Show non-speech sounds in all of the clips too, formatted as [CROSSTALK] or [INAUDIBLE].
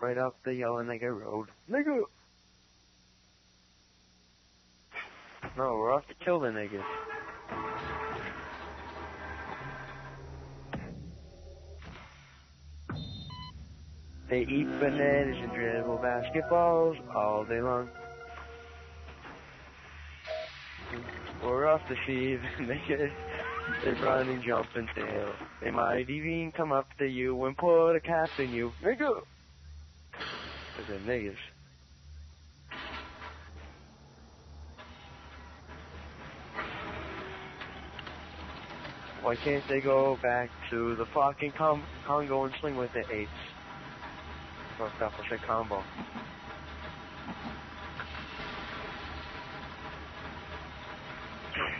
right off the yellow nigga road. Nigga! No, we're off to kill the niggas. They eat bananas and dribble basketballs all day long. We're off to see the niggas. [LAUGHS] They run and jump and sail. They might even come up to you and put a cap in you. Nigga! They're niggas. Why can't they go back to the fucking com- Congo and sling with the apes? Fucked up, I said combo.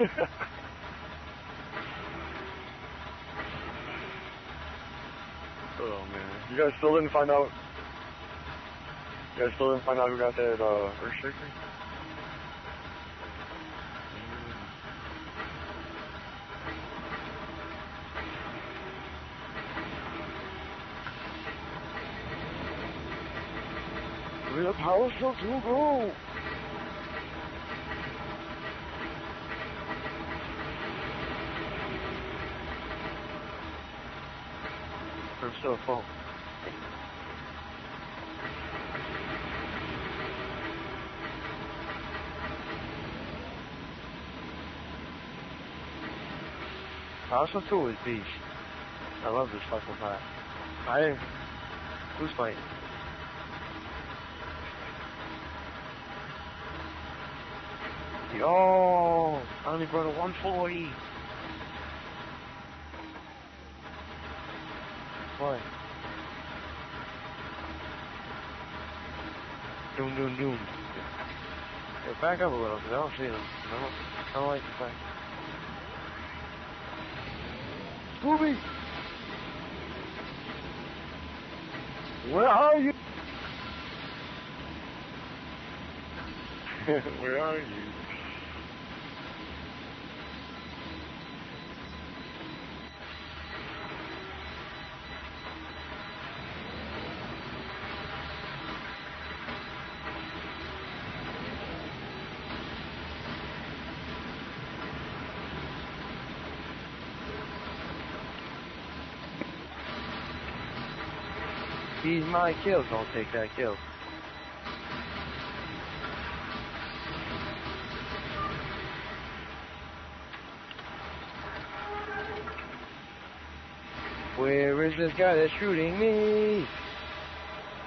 [LAUGHS] Oh man. You guys still didn't find out you guys still didn't find out who got that uh Earthshaker? Where the power cells will go? I'm so full. Awesome tool is beast. I love this fucking pot. I who's fighting? Yo, I only brought a 140. What? Doom, doom, doom. Hey, back up a little, because I don't see them. I don't, I don't like the fact. Scooby! Where are you? [LAUGHS] Where are you? He's my kill, don't take that kill. Where is this guy that's shooting me?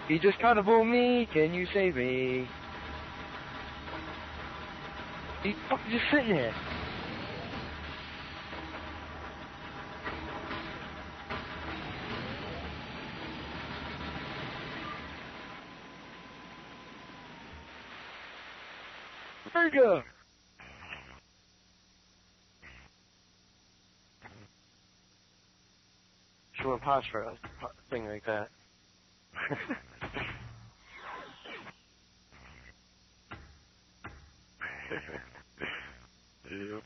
He just kind of blew me. Can you save me? He's fucking just sitting there. Nigga! Short pause for a thing like that. [LAUGHS] [LAUGHS] yep.